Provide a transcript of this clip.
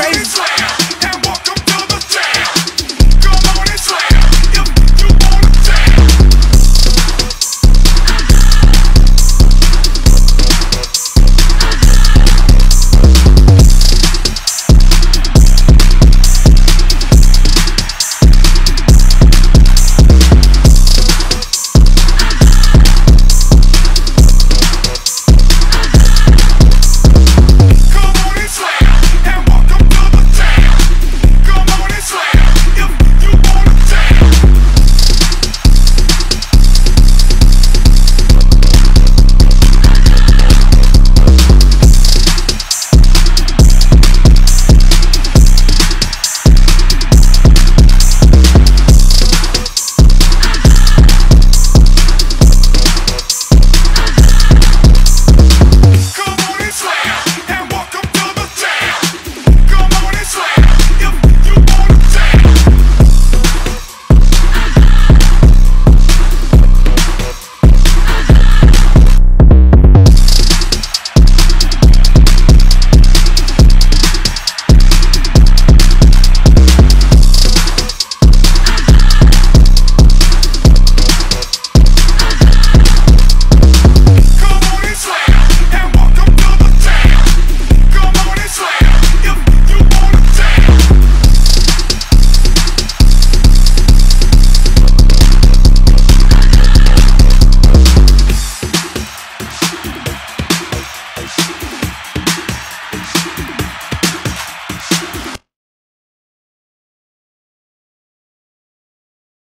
crazy.